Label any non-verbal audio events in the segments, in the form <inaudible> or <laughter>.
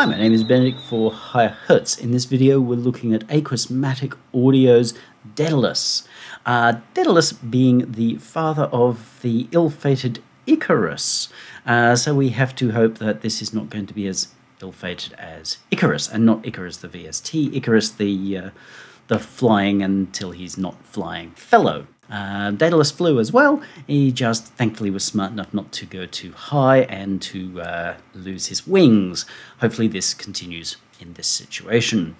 Hi, my name is Benedict for Higher Hertz. In this video, we're looking at Aqusmatiq Audio's Dedalus. Uh, Daedalus being the father of the ill-fated Icarus. Uh, so we have to hope that this is not going to be as ill-fated as Icarus, and not Icarus the VST, Icarus the, uh, the flying until he's not flying fellow. Uh, Daedalus flew as well. He just thankfully was smart enough not to go too high and to uh, lose his wings. Hopefully, this continues in this situation.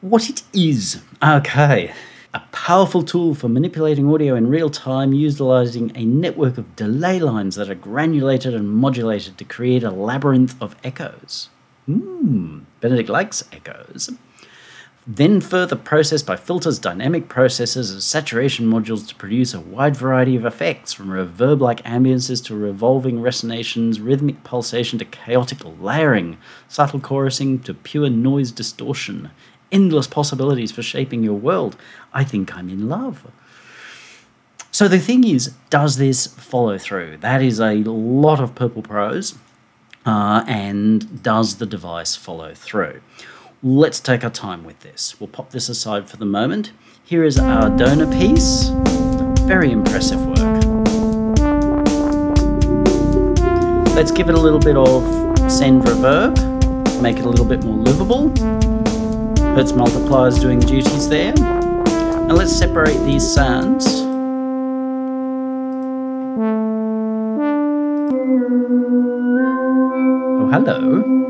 What it is, okay, a powerful tool for manipulating audio in real time, utilizing a network of delay lines that are granulated and modulated to create a labyrinth of echoes. Hmm, Benedict likes echoes then further processed by filters, dynamic processors, and saturation modules to produce a wide variety of effects, from reverb like ambiances to revolving resonations, rhythmic pulsation to chaotic layering, subtle chorusing to pure noise distortion. Endless possibilities for shaping your world. I think I'm in love. So the thing is, does this follow through? That is a lot of purple prose. Uh, and does the device follow through? Let's take our time with this. We'll pop this aside for the moment. Here is our donor piece. Very impressive work. Let's give it a little bit of send reverb, make it a little bit more livable. Hertz multipliers doing duties there. And let's separate these sounds. Oh, hello.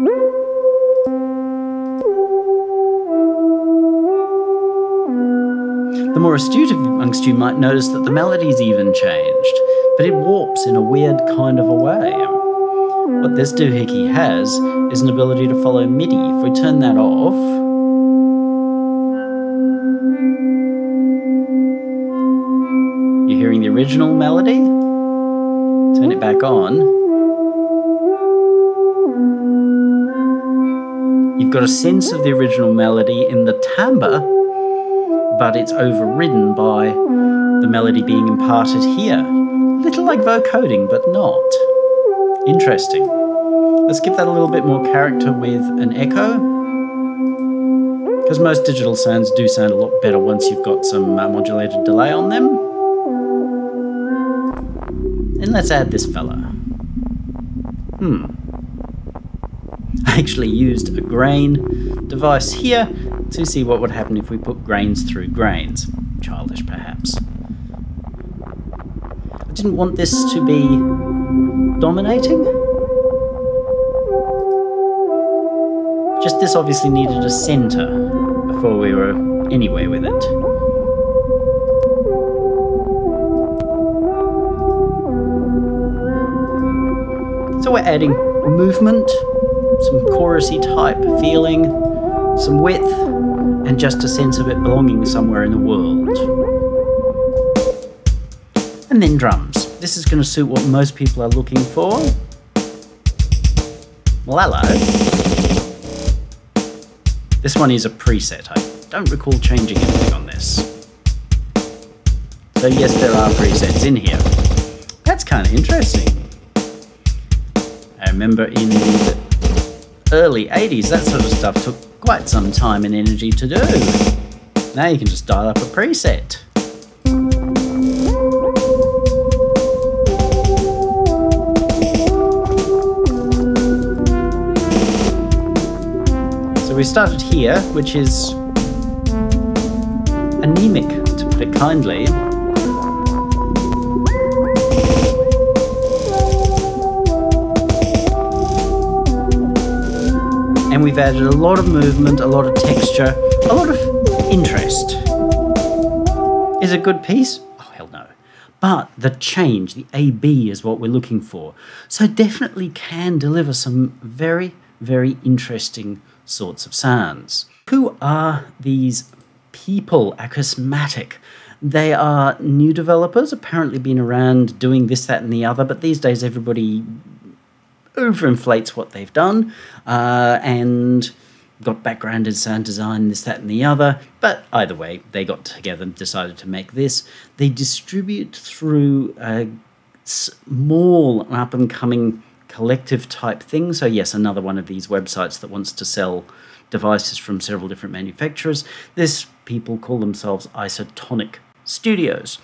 The more astute amongst you might notice that the melody's even changed, but it warps in a weird kind of a way. What this doohickey has is an ability to follow MIDI. If we turn that off, you're hearing the original melody. Turn it back on. You've got a sense of the original melody in the timbre but it's overridden by the melody being imparted here. A little like vocoding, but not. Interesting. Let's give that a little bit more character with an echo. Because most digital sounds do sound a lot better once you've got some uh, modulated delay on them. And let's add this fella. Hmm. I <laughs> actually used a grain device here to see what would happen if we put grains through grains. Childish, perhaps. I didn't want this to be dominating. Just this obviously needed a center before we were anywhere with it. So we're adding movement, some chorusy type feeling, some width, and just a sense of it belonging somewhere in the world. And then drums. This is going to suit what most people are looking for. Well, hello. This one is a preset. I don't recall changing anything on this. So yes, there are presets in here. That's kind of interesting. I remember in the early 80s, that sort of stuff took quite some time and energy to do. Now you can just dial up a preset. So we started here, which is anemic, to put it kindly. And we've added a lot of movement, a lot of texture, a lot of interest. Is it a good piece? Oh, hell no. But the change, the AB, is what we're looking for. So definitely can deliver some very, very interesting sorts of sounds. Who are these people, Aqusmatiq? They are new developers, apparently been around doing this, that, and the other, but these days everybody overinflates what they've done uh, and got background in sound design, this, that, and the other. But either way, they got together and decided to make this. They distribute through a small up and coming collective type thing. So, yes, another one of these websites that wants to sell devices from several different manufacturers. This people call themselves Isotonik Studios.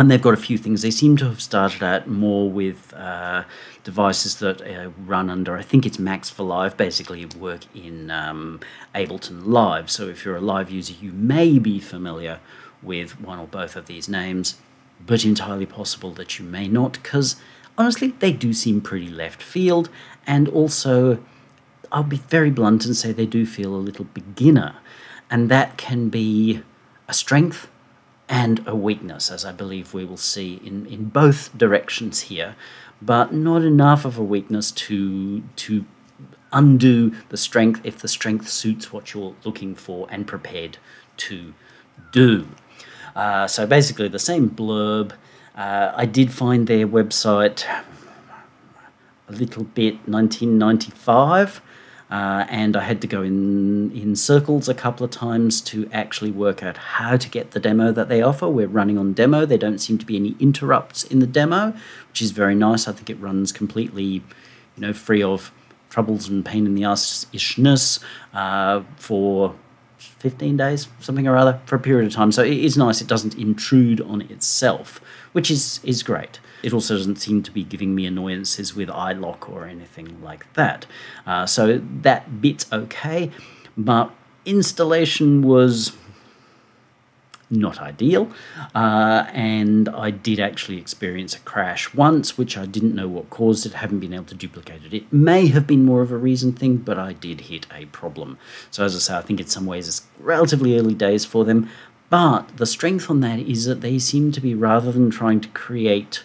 And they've got a few things. They seem to have started out more with uh, devices that uh, run under, I think it's Max for Live, basically work in um, Ableton Live. So if you're a live user, you may be familiar with one or both of these names, but entirely possible that you may not, because honestly, they do seem pretty left field, and also, I'll be very blunt and say they do feel a little beginner, and that can be a strength and a weakness, as I believe we will see in, in both directions here, but not enough of a weakness to to undo the strength if the strength suits what you're looking for and prepared to do. Uh, so basically, the same blurb. Uh, I did find their website a little bit 1995. Uh, and I had to go in in circles a couple of times to actually work out how to get the demo that they offer. We're running on demo. There don't seem to be any interrupts in the demo, which is very nice. I think it runs completely, you know, free of troubles and pain in the ass ishness uh, for 15 days, something or other, for a period of time. So it is nice. It doesn't intrude on itself, which is is great. It also doesn't seem to be giving me annoyances with iLok or anything like that. Uh, so that bit's okay, but installation was not ideal. Uh, and I did actually experience a crash once, which I didn't know what caused it, haven't been able to duplicate it. It may have been more of a reason thing, but I did hit a problem. So, as I say, I think in some ways it's relatively early days for them. But the strength on that is that they seem to be, rather than trying to create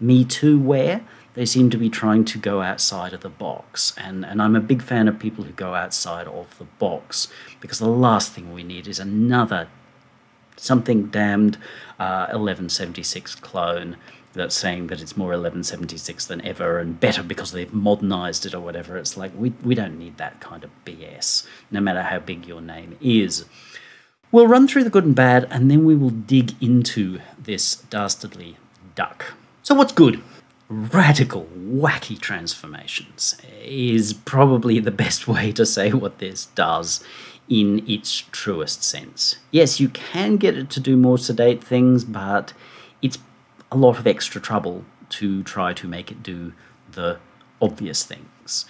me Too wear, they seem to be trying to go outside of the box. And, and I'm a big fan of people who go outside of the box because the last thing we need is another something damned uh, 1176 clone that's saying that it's more 1176 than ever and better because they've modernized it or whatever. It's like, we, we don't need that kind of BS, no matter how big your name is. We'll run through the good and bad, and then we will dig into this dastardly duck. So, what's good? Radical, wacky transformations is probably the best way to say what this does in its truest sense. Yes, you can get it to do more sedate things, but it's a lot of extra trouble to try to make it do the obvious things.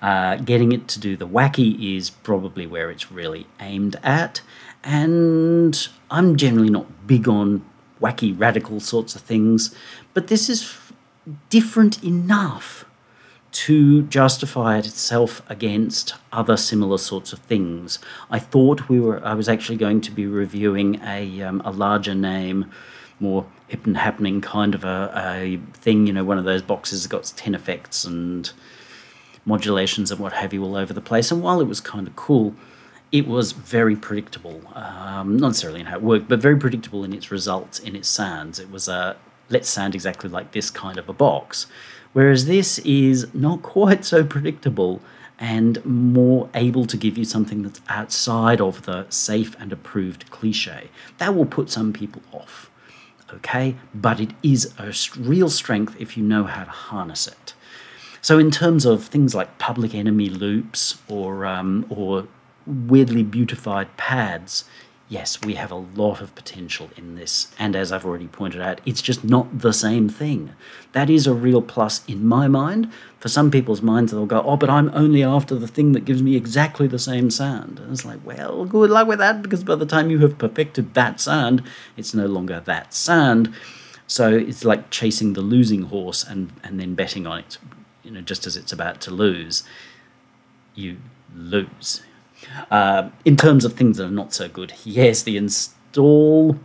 Uh, getting it to do the wacky is probably where it's really aimed at, and I'm generally not big on wacky, radical sorts of things, but this is different enough to justify it itself against other similar sorts of things. I thought we were. I was actually going to be reviewing a um, a larger name, more hip and happening kind of a, a thing. You know, one of those boxes that got ten effects and modulations and what have you all over the place. And while it was kind of cool, it was very predictable. Um, not necessarily in how it worked, but very predictable in its results, in its sounds. It was a let's sound exactly like this kind of a box. Whereas this is not quite so predictable and more able to give you something that's outside of the safe and approved cliche. That will put some people off, okay? But it is a real strength if you know how to harness it. So, in terms of things like public enemy loops or, um, or weirdly beautified pads, yes, we have a lot of potential in this. And as I've already pointed out, it's just not the same thing. That is a real plus in my mind. For some people's minds, they'll go, oh, but I'm only after the thing that gives me exactly the same sound. And it's like, well, good luck with that, because by the time you have perfected that sound, it's no longer that sound. So it's like chasing the losing horse and, and then betting on it, you know, just as it's about to lose. You lose uh, in terms of things that are not so good, yes, the install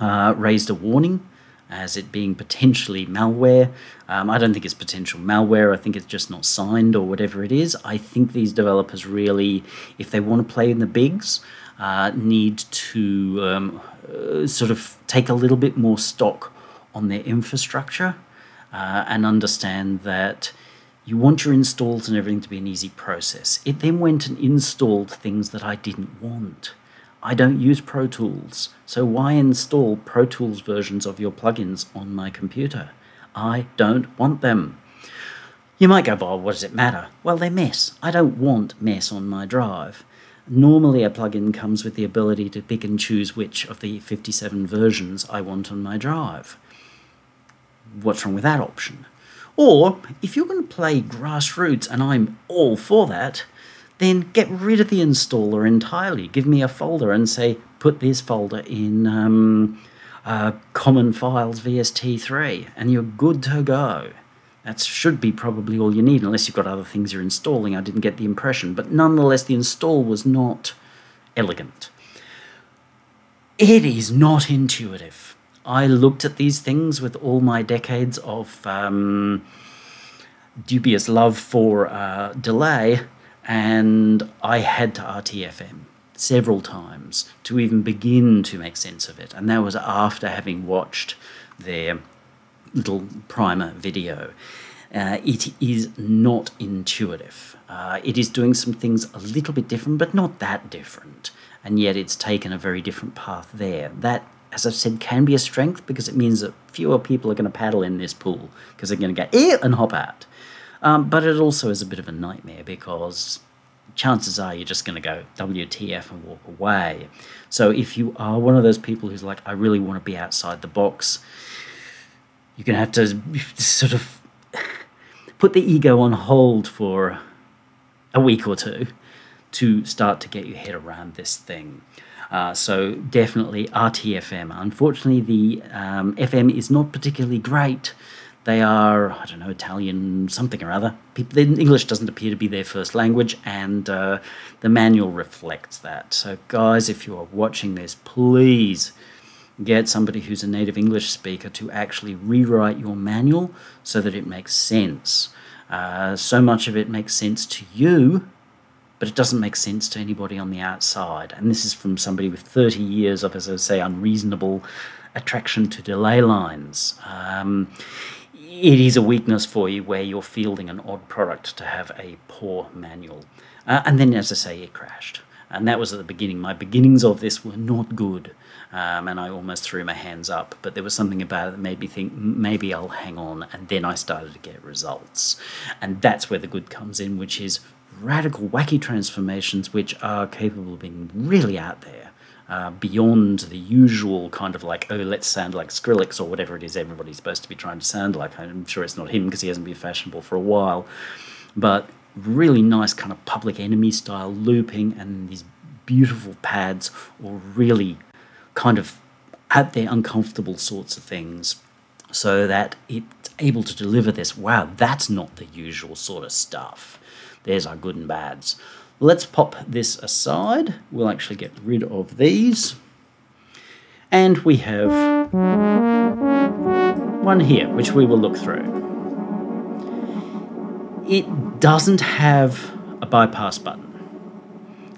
uh, raised a warning as it being potentially malware. Um, I don't think it's potential malware. I think it's just not signed or whatever it is. I think these developers really, if they want to play in the bigs, uh, need to um, uh, sort of take a little bit more stock on their infrastructure uh, and understand that you want your installs and everything to be an easy process. It then went and installed things that I didn't want. I don't use Pro Tools, so why install Pro Tools versions of your plugins on my computer? I don't want them. You might go, Bob, what does it matter? Well, they're mess. I don't want mess on my drive. Normally, a plugin comes with the ability to pick and choose which of the 57 versions I want on my drive. What's wrong with that option? Or, if you're going to play grassroots and I'm all for that, then get rid of the installer entirely. Give me a folder and say, put this folder in um, uh, Common Files VST3, and you're good to go. That should be probably all you need, unless you've got other things you're installing. I didn't get the impression. But nonetheless, the install was not elegant. It is not intuitive. I looked at these things with all my decades of um, dubious love for uh, delay, and I had to RTFM several times to even begin to make sense of it. And that was after having watched their little primer video. Uh, it is not intuitive. Uh, it is doing some things a little bit different, but not that different. And yet it's taken a very different path there. That, as I've said, can be a strength because it means that fewer people are going to paddle in this pool because they're going to go, eh, and hop out. Um, but it also is a bit of a nightmare because chances are you're just going to go WTF and walk away. So if you are one of those people who's like, I really want to be outside the box, you're going to have to <laughs> sort of put the ego on hold for a week or two to start to get your head around this thing. Uh, so definitely RTFM. Unfortunately, the um, FM is not particularly great. They are, I don't know, Italian something or other. People, English doesn't appear to be their first language, and uh, the manual reflects that. So, guys, if you are watching this, please get somebody who's a native English speaker to actually rewrite your manual so that it makes sense. Uh, so much of it makes sense to you, but it doesn't make sense to anybody on the outside. And this is from somebody with 30 years of, as I say, unreasonable attraction to delay lines. Um, it is a weakness for you where you're fielding an odd product to have a poor manual. Uh, and then, as I say, it crashed. And that was at the beginning. My beginnings of this were not good. Um, and I almost threw my hands up. But there was something about it that made me think maybe I'll hang on. And then I started to get results. And that's where the good comes in, which is radical, wacky transformations which are capable of being really out there uh, beyond the usual kind of like, oh, let's sound like Skrillex or whatever it is everybody's supposed to be trying to sound like. I'm sure it's not him because he hasn't been fashionable for a while. But really nice kind of public enemy style looping and these beautiful pads or really kind of at their uncomfortable sorts of things so that it's able to deliver this wow that's not the usual sort of stuff there's our good and bads Let's pop this aside. We'll actually get rid of these. And we have one here, which we will look through. It doesn't have a bypass button.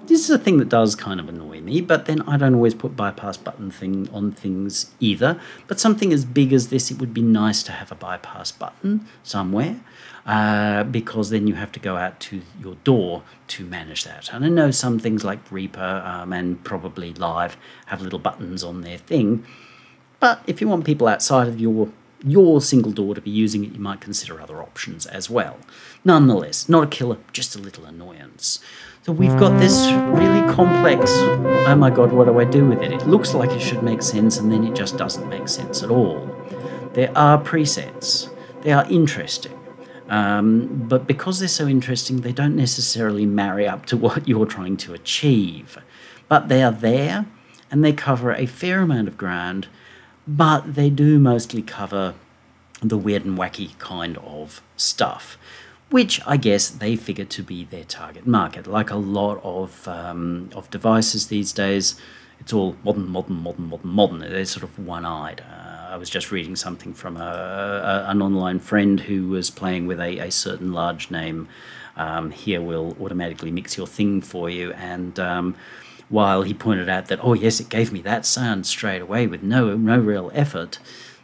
This is a thing that does kind of annoy me, but then I don't always put bypass button thing on things either. But something as big as this, it would be nice to have a bypass button somewhere. Uh, because then you have to go out to your door to manage that. And I know some things like Reaper um, and probably Live have little buttons on their thing, but if you want people outside of your your single door to be using it, you might consider other options as well. Nonetheless, not a killer, just a little annoyance. So we've got this really complex, oh my god, what do I do with it? It looks like it should make sense and then it just doesn't make sense at all. There are presets, they are interesting. Um, but because they're so interesting, they don't necessarily marry up to what you're trying to achieve. But they are there and they cover a fair amount of ground, but they do mostly cover the weird and wacky kind of stuff, which I guess they figure to be their target market. Like a lot of, um, of devices these days, it's all modern, modern, modern, modern, modern. They're sort of one eyed. Uh, I was just reading something from a, a, an online friend who was playing with a, a certain large name. Um, here will automatically mix your thing for you. And um, while he pointed out that, oh, yes, it gave me that sound straight away with no, no real effort,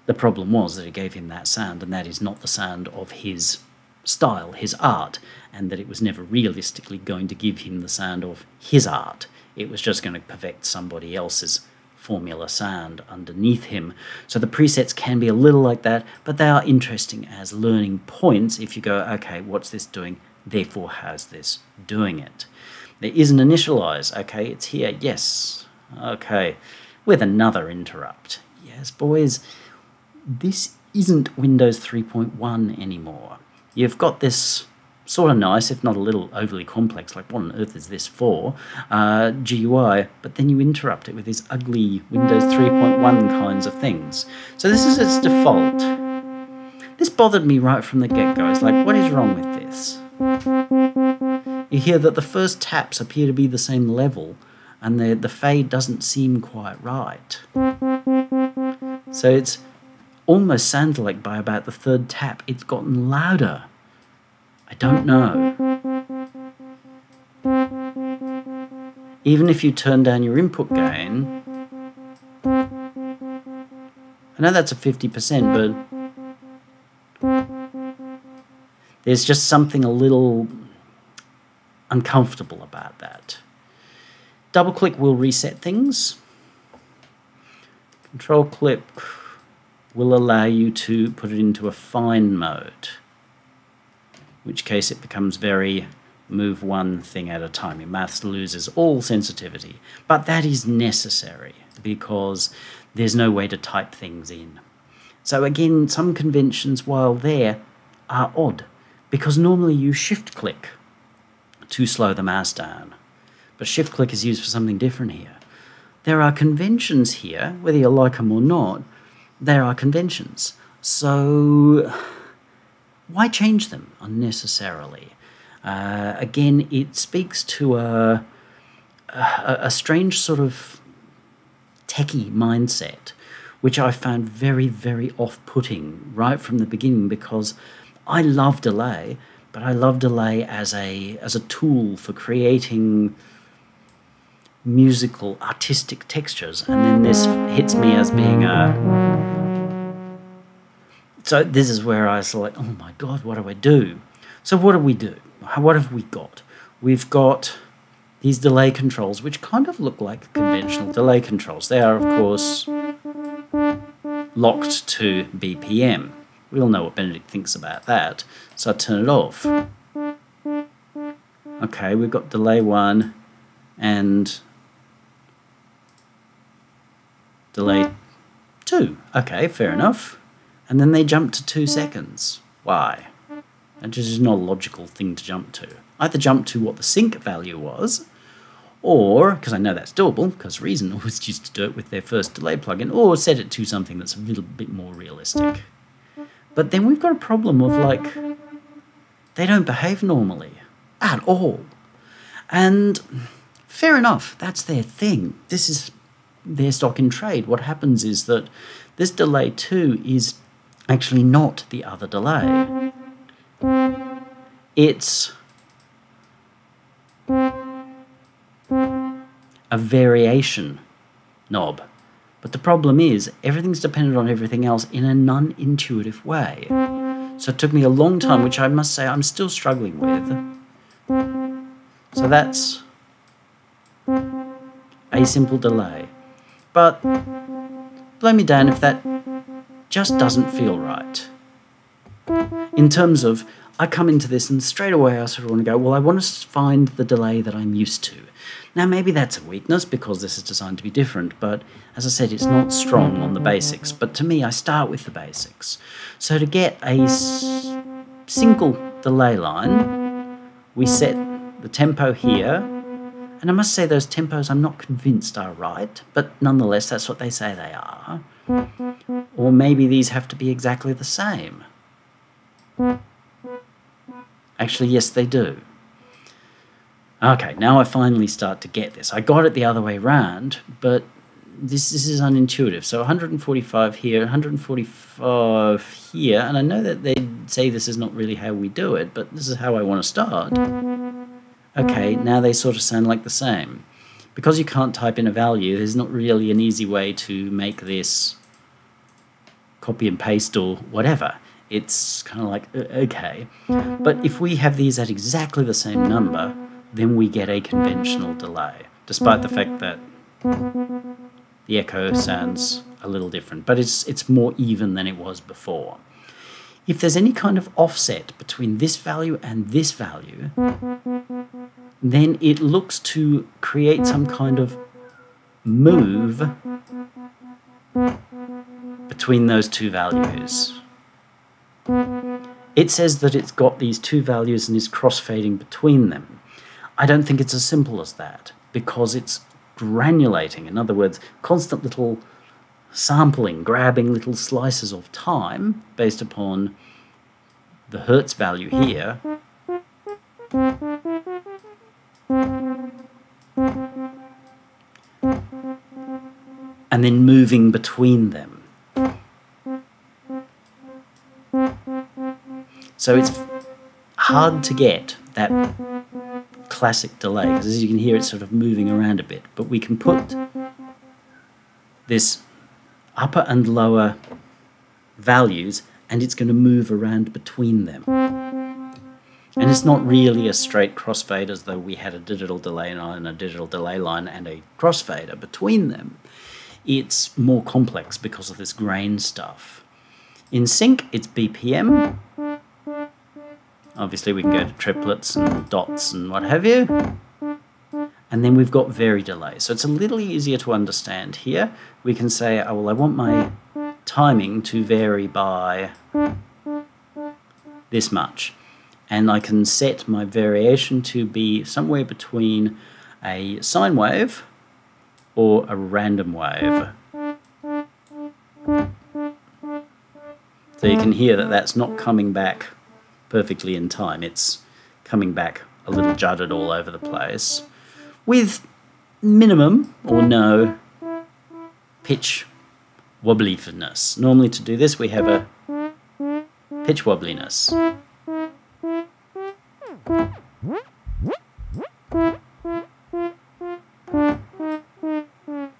the problem was that it gave him that sound, and that is not the sound of his style, his art, and that it was never realistically going to give him the sound of his art. It was just going to perfect somebody else's formula sound underneath him. So the presets can be a little like that, but they are interesting as learning points if you go, okay, what's this doing? Therefore, how's this doing it? There is an initialize, okay, it's here, yes, okay, with another interrupt. Yes, boys, this isn't Windows 3.1 anymore. You've got this sort of nice, if not a little overly complex, like what on earth is this for, uh, GUI, but then you interrupt it with these ugly Windows 3.1 kinds of things. So this is its default. This bothered me right from the get-go. It's like, what is wrong with this? You hear that the first taps appear to be the same level, and the, the fade doesn't seem quite right. So it's almost sounds like by about the third tap, it's gotten louder. I don't know. Even if you turn down your input gain, I know that's a 50%, but there's just something a little uncomfortable about that. Double click will reset things. Control click will allow you to put it into a fine mode which case it becomes very move one thing at a time. Your maths loses all sensitivity. But that is necessary because there's no way to type things in. So again, some conventions while there are odd because normally you shift click to slow the mouse down. But shift click is used for something different here. There are conventions here, whether you like them or not, there are conventions. So why change them unnecessarily? Uh, again, it speaks to a, a, a strange sort of techie mindset, which I found very, very off putting right from the beginning because I love delay, but I love delay as a, as a tool for creating musical, artistic textures. And then this hits me as being a so this is where I was like, oh my God, what do I do? So what do we do? What have we got? We've got these delay controls, which kind of look like conventional delay controls. They are, of course, locked to BPM. We all know what Benedict thinks about that, so I turn it off. Okay, we've got delay 1 and delay 2. Okay, fair enough and then they jump to two seconds. Why? That just is not a logical thing to jump to. Either jump to what the sync value was, or, because I know that's doable, because Reason <laughs> always used to do it with their first delay plugin, or set it to something that's a little bit more realistic. But then we've got a problem of like, they don't behave normally at all. And fair enough, that's their thing. This is their stock in trade. What happens is that this delay 2 is actually not the other delay. It's a variation knob. But the problem is, everything's dependent on everything else in a non intuitive way. So it took me a long time, which I must say I'm still struggling with. So that's a simple delay. But blow me down if that just doesn't feel right. In terms of, I come into this and straight away I sort of want to go, well, I want to find the delay that I'm used to. Now, maybe that's a weakness because this is designed to be different, but as I said, it's not strong on the basics. But to me, I start with the basics. So to get a single delay line, we set the tempo here, and I must say those tempos I'm not convinced are right, but nonetheless, that's what they say they are. Or maybe these have to be exactly the same. Actually, yes, they do. Okay, now I finally start to get this. I got it the other way round, but this, this is unintuitive. So 145 here, 145 here, and I know that they say this is not really how we do it, but this is how I want to start. Okay, now they sort of sound like the same. Because you can't type in a value, there's not really an easy way to make this copy and paste or whatever. It's kind of like, okay. But if we have these at exactly the same number, then we get a conventional delay, despite the fact that the echo sounds a little different, but it's, it's more even than it was before. If there's any kind of offset between this value and this value, then it looks to create some kind of move between those two values. It says that it's got these two values and is crossfading between them. I don't think it's as simple as that because it's granulating. In other words, constant little sampling, grabbing little slices of time based upon the Hertz value here. And then moving between them. So it's hard to get that classic delay because as you can hear it's sort of moving around a bit but we can put this upper and lower values and it's going to move around between them and it's not really a straight crossfade as though we had a digital delay line and a digital delay line and a crossfader between them it's more complex because of this grain stuff in sync it's BPM Obviously we can go to triplets and dots and what have you. And then we've got vary delay. So it's a little easier to understand here. We can say, oh, well, I want my timing to vary by this much. And I can set my variation to be somewhere between a sine wave or a random wave. So you can hear that that's not coming back perfectly in time. It's coming back a little jutted all over the place with minimum or no pitch wobbliness. Normally to do this we have a pitch wobbliness.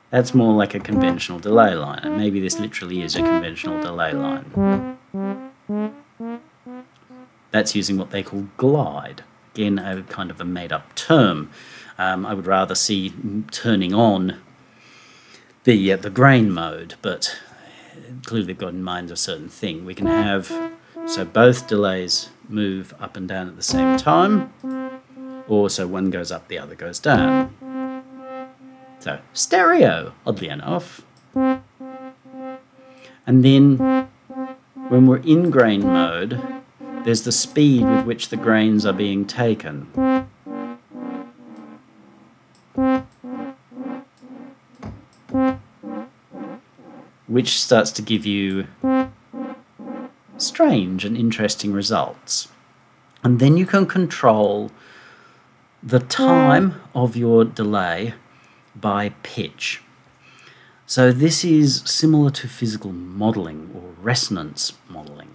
That's more like a conventional delay line, and maybe this literally is a conventional delay line. That's using what they call glide. Again, a kind of a made up term. Um, I would rather see turning on the, uh, the grain mode, but clearly they've got in mind a certain thing. We can have, so both delays move up and down at the same time, or so one goes up, the other goes down. So, stereo, oddly enough. And then when we're in grain mode, there's the speed with which the grains are being taken. Which starts to give you strange and interesting results. And then you can control the time of your delay by pitch. So this is similar to physical modeling or resonance modeling.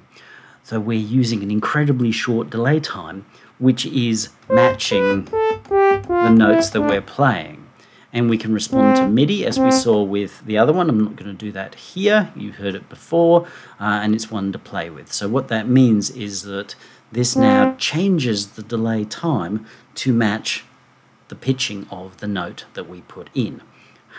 So we're using an incredibly short delay time, which is matching the notes that we're playing. And we can respond to MIDI as we saw with the other one. I'm not going to do that here. You've heard it before, uh, and it's one to play with. So what that means is that this now changes the delay time to match the pitching of the note that we put in.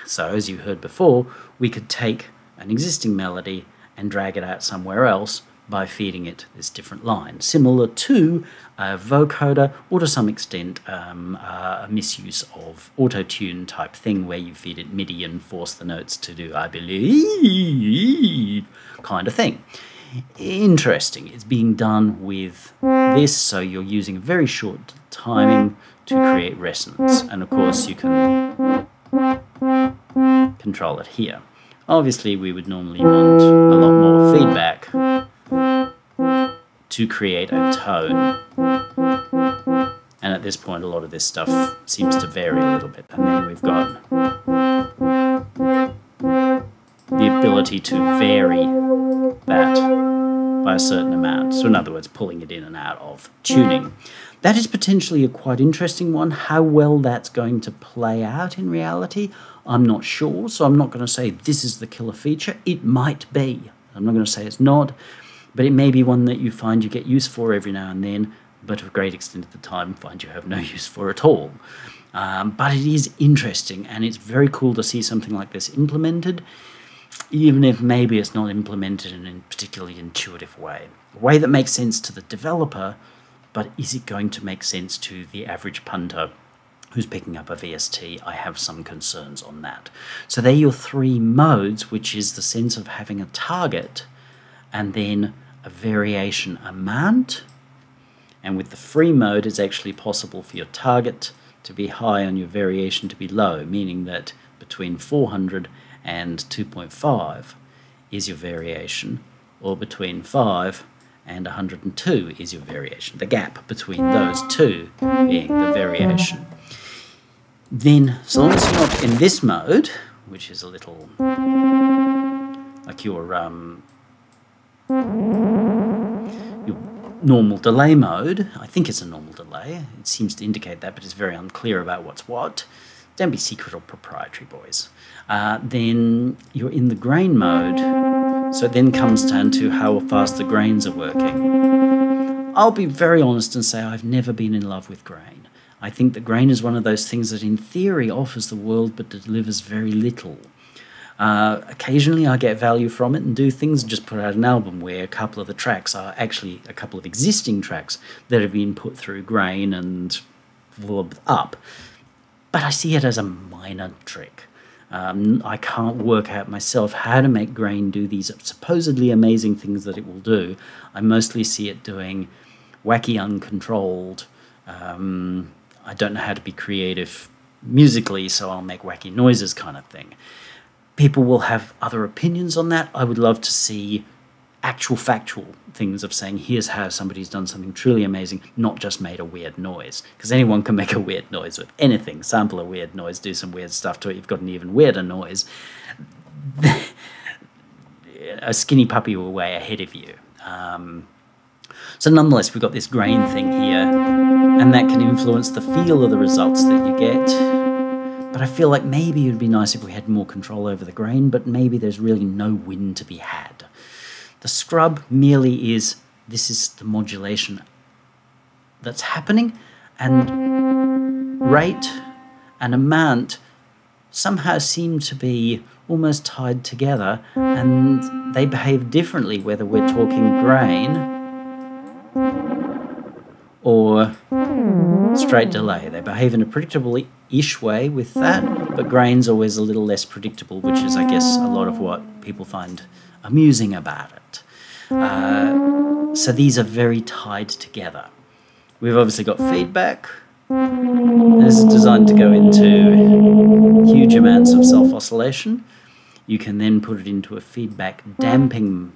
So as you heard before, we could take an existing melody and drag it out somewhere else by feeding it this different line, similar to a vocoder or to some extent um, uh, a misuse of auto-tune type thing where you feed it MIDI and force the notes to do I believe kind of thing. Interesting, it's being done with this, so you're using very short timing to create resonance, and of course you can control it here. Obviously we would normally want a lot more feedback to create a tone. And at this point, a lot of this stuff seems to vary a little bit. And then we've got the ability to vary that by a certain amount. So in other words, pulling it in and out of tuning. That is potentially a quite interesting one. How well that's going to play out in reality, I'm not sure. So I'm not going to say this is the killer feature. It might be. I'm not going to say it's not, but it may be one that you find you get use for every now and then but to a great extent of the time find you have no use for at all. Um, but it is interesting and it's very cool to see something like this implemented, even if maybe it's not implemented in a particularly intuitive way. A way that makes sense to the developer, but is it going to make sense to the average punter who's picking up a VST? I have some concerns on that. So they're your three modes, which is the sense of having a target and then a variation amount. And with the free mode, it's actually possible for your target to be high and your variation to be low, meaning that between 400 and 2.5 is your variation, or between 5 and 102 is your variation, the gap between those two being the variation. Then, so long as you're not in this mode, which is a little like your um, your normal delay mode. I think it's a normal delay. It seems to indicate that, but it's very unclear about what's what. Don't be secret or proprietary, boys. Uh, then you're in the grain mode, so it then comes down to how fast the grains are working. I'll be very honest and say I've never been in love with grain. I think that grain is one of those things that in theory offers the world but delivers very little. Uh, occasionally I get value from it and do things, and just put out an album where a couple of the tracks are actually a couple of existing tracks that have been put through grain and up. But I see it as a minor trick. Um, I can't work out myself how to make grain do these supposedly amazing things that it will do. I mostly see it doing wacky, uncontrolled. Um, I don't know how to be creative musically, so I'll make wacky noises kind of thing people will have other opinions on that. I would love to see actual factual things of saying here's how somebody's done something truly amazing, not just made a weird noise. Because anyone can make a weird noise with anything. Sample a weird noise, do some weird stuff to it. You've got an even weirder noise. <laughs> a skinny puppy will way ahead of you. Um, so nonetheless, we've got this grain thing here, and that can influence the feel of the results that you get. But I feel like maybe it would be nice if we had more control over the grain, but maybe there's really no win to be had. The scrub merely is this is the modulation that's happening, and rate and amount somehow seem to be almost tied together, and they behave differently whether we're talking grain or straight delay. They behave in a predictable ish way with that, but grain's always a little less predictable, which is, I guess, a lot of what people find amusing about it. Uh, so these are very tied together. We've obviously got feedback. This is designed to go into huge amounts of self oscillation. You can then put it into a feedback damping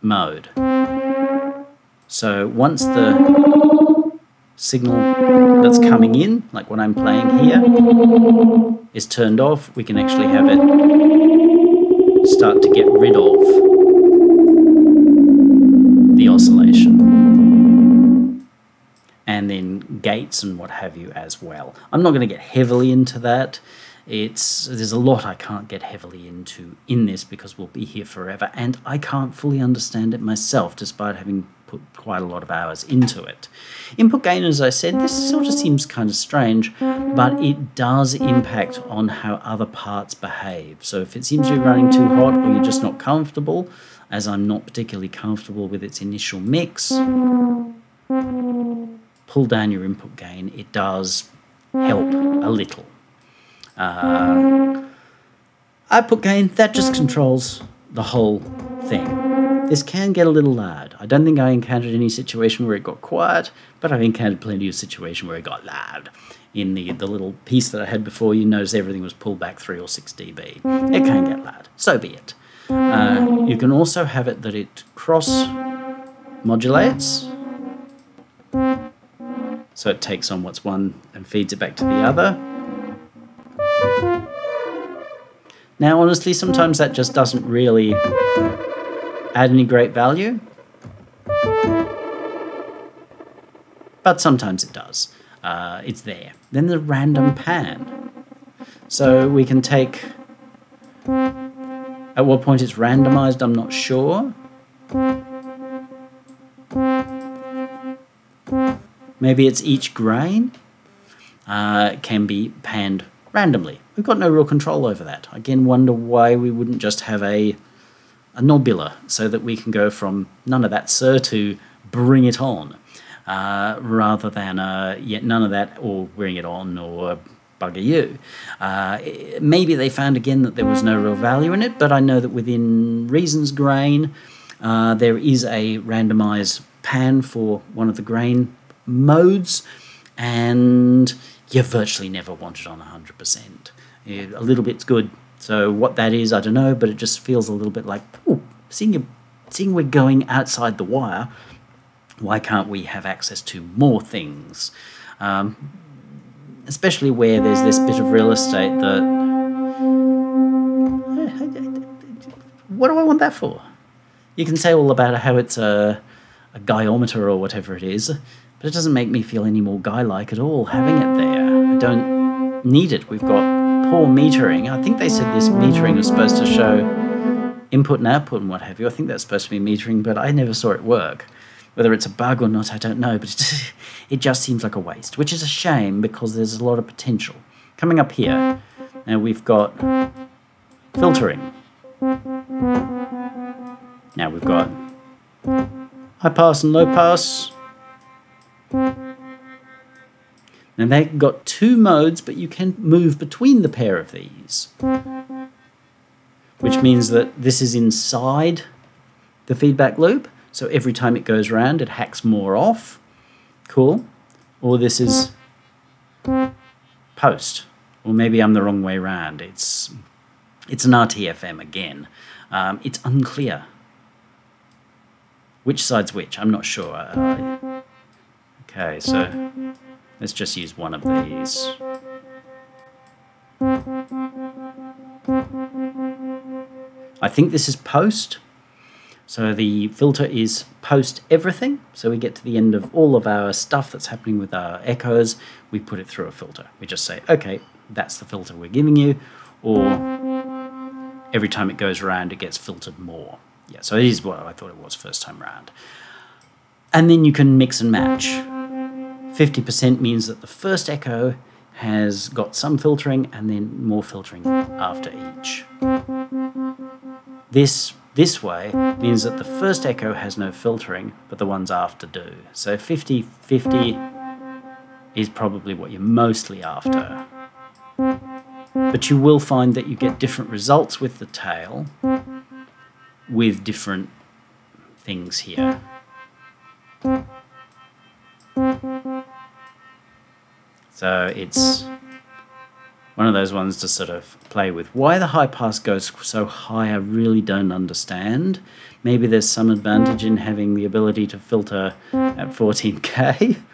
mode. So once the signal that's coming in, like what I'm playing here, is turned off, we can actually have it start to get rid of the oscillation. And then gates and what have you as well. I'm not going to get heavily into that. It's there's a lot I can't get heavily into in this because we'll be here forever, and I can't fully understand it myself, despite having put quite a lot of hours into it. Input gain, as I said, this sort of seems kind of strange, but it does impact on how other parts behave. So if it seems to be running too hot or you're just not comfortable, as I'm not particularly comfortable with its initial mix, pull down your input gain. It does help a little. Uh, output gain, that just controls the whole thing. This can get a little loud. I don't think I encountered any situation where it got quiet, but I've encountered plenty of situation where it got loud. In the, the little piece that I had before, you notice everything was pulled back 3 or 6 dB. It can get loud. So be it. Uh, you can also have it that it cross modulates. So it takes on what's one and feeds it back to the other. Now, honestly, sometimes that just doesn't really add any great value. But sometimes it does. Uh, it's there. Then the random pan. So we can take. At what point it's randomized, I'm not sure. Maybe it's each grain uh, can be panned randomly. We've got no real control over that. Again, wonder why we wouldn't just have a a nobula so that we can go from none of that sir to bring it on uh, rather than uh, yet none of that or bring it on or bugger you. Uh, maybe they found again that there was no real value in it, but I know that within Reasons Grain, uh, there is a randomized pan for one of the grain modes, and you virtually never want it on 100%. a little bit's good. So what that is, I don't know, but it just feels a little bit like, oh, seeing, you, seeing we're going outside the wire, why can't we have access to more things? Um, especially where there's this bit of real estate that. What do I want that for? You can say all about how it's a, a guyometer or whatever it is, but it doesn't make me feel any more guy like at all having it there. I don't need it. We've got poor metering. I think they said this metering was supposed to show input and output and what have you. I think that's supposed to be metering, but I never saw it work. Whether it's a bug or not, I don't know, but it, <laughs> it just seems like a waste, which is a shame because there's a lot of potential. Coming up here, now we've got filtering. Now we've got high pass and low pass. Now they've got two modes, but you can move between the pair of these. Which means that this is inside the feedback loop. So every time it goes around, it hacks more off. Cool. Or this is post. Or maybe I'm the wrong way around. It's, it's an RTFM again. Um, it's unclear. Which side's which? I'm not sure. Uh, okay, so let's just use one of these. I think this is post. So the filter is post everything. So we get to the end of all of our stuff that's happening with our echoes. We put it through a filter. We just say, okay, that's the filter we're giving you. Or every time it goes around, it gets filtered more. Yeah, so it is what I thought it was first time around. And then you can mix and match. 50% means that the first echo has got some filtering and then more filtering after each. This this way means that the first echo has no filtering, but the ones after do. So 50-50 is probably what you're mostly after. But you will find that you get different results with the tail with different things here. So it's one of those ones to sort of play with. Why the high pass goes so high, I really don't understand. Maybe there's some advantage in having the ability to filter at 14k. <laughs>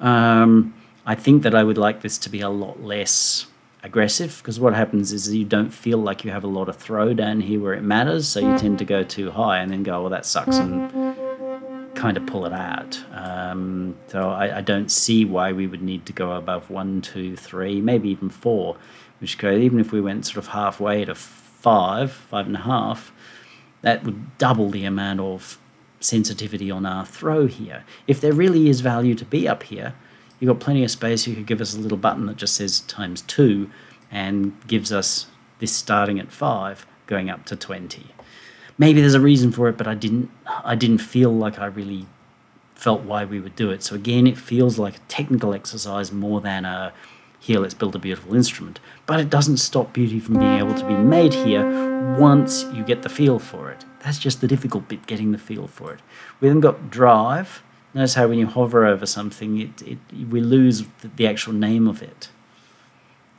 Um, I think that I would like this to be a lot less aggressive because what happens is you don't feel like you have a lot of throw down here where it matters, so you tend to go too high and then go, well, that sucks, and kind of pull it out. Um, so I, I, don't see why we would need to go above one, two, three, maybe even four, which could, even if we went sort of halfway to five, five and a half, that would double the amount of sensitivity on our throw here. If there really is value to be up here, you've got plenty of space. You could give us a little button that just says times two and gives us this starting at five going up to 20 maybe there's a reason for it, but I didn't I didn't feel like I really felt why we would do it. So again, it feels like a technical exercise more than a here, let's build a beautiful instrument. But it doesn't stop beauty from being able to be made here once you get the feel for it. That's just the difficult bit, getting the feel for it. We then got drive. Notice how when you hover over something, it, it we lose the actual name of it.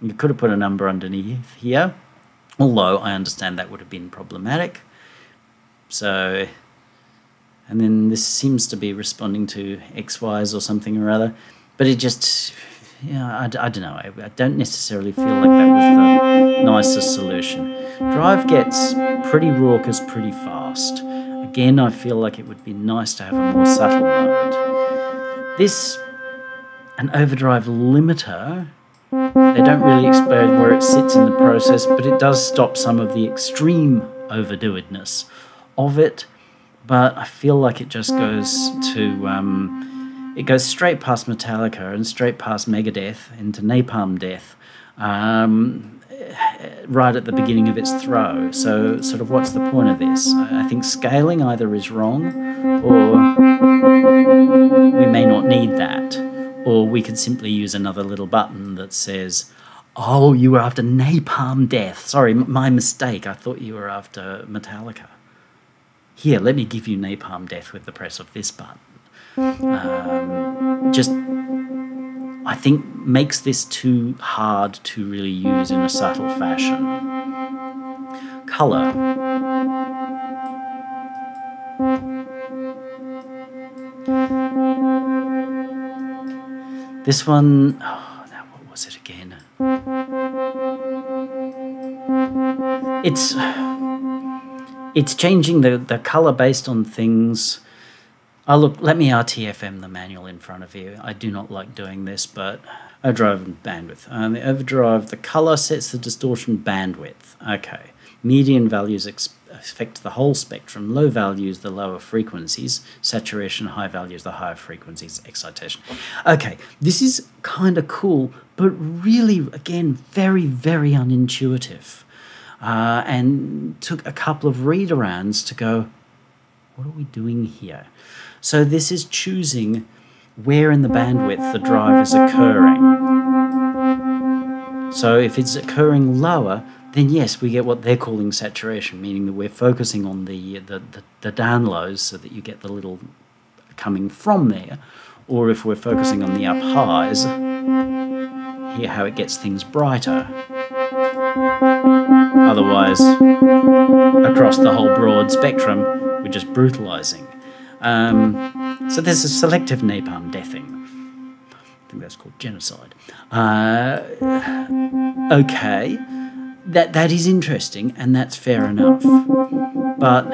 You could have put a number underneath here, although I understand that would have been problematic. So, and then this seems to be responding to XYs or something or other, but it just, yeah, I, I don't know. I, I don't necessarily feel like that was the nicest solution. Drive gets pretty raucous pretty fast. Again, I feel like it would be nice to have a more subtle mode. This, an overdrive limiter, they don't really explain where it sits in the process, but it does stop some of the extreme overdoedness of it, but I feel like it just goes to um, it goes straight past Metallica and straight past Megadeth into Napalm Death. Um, right at the beginning of its throw. So, sort of, what's the point of this? I think scaling either is wrong, or we may not need that, or we could simply use another little button that says, "Oh, you were after Napalm Death. Sorry, my mistake. I thought you were after Metallica. Here, let me give you Napalm Death with the press of this button." Um, just I think makes this too hard to really use in a subtle fashion. Color. This one, oh, now what was it again? It's changing the, the color based on things Oh, look, let me RTFM the manual in front of you. I do not like doing this, but overdrive and bandwidth. Um, the overdrive, the color sets the distortion bandwidth. Okay. Median values affect the whole spectrum. Low values, the lower frequencies. Saturation, high values, the higher frequencies. Excitation. Okay, this is kind of cool, but really, again, very, very unintuitive. Uh, and took a couple of read arounds to go, what are we doing here? So this is choosing where in the bandwidth the drive is occurring. So if it's occurring lower, then yes, we get what they're calling saturation, meaning that we're focusing on the, the, the, the down lows so that you get the little coming from there. Or if we're focusing on the up highs, hear how it gets things brighter. Otherwise, across the whole broad spectrum, we're just brutalizing. Um, so there's a selective napalm deathing. I think that's called genocide. Uh, okay, that that is interesting, and that's fair enough. But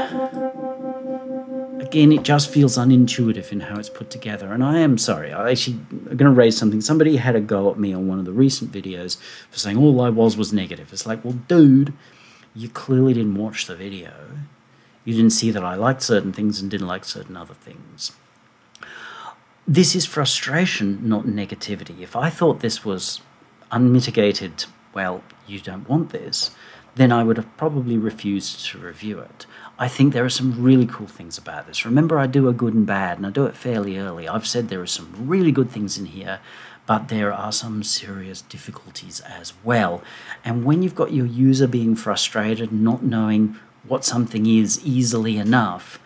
again, it just feels unintuitive in how it's put together. And I am sorry. I actually am going to raise something. Somebody had a go at me on one of the recent videos for saying all I was was negative. It's like, well, dude, you clearly didn't watch the video you didn't see that I liked certain things and didn't like certain other things. This is frustration, not negativity. If I thought this was unmitigated, well, you don't want this, then I would have probably refused to review it. I think there are some really cool things about this. Remember, I do a good and bad, and I do it fairly early. I've said there are some really good things in here, but there are some serious difficulties as well. And when you've got your user being frustrated, not knowing what something is easily enough,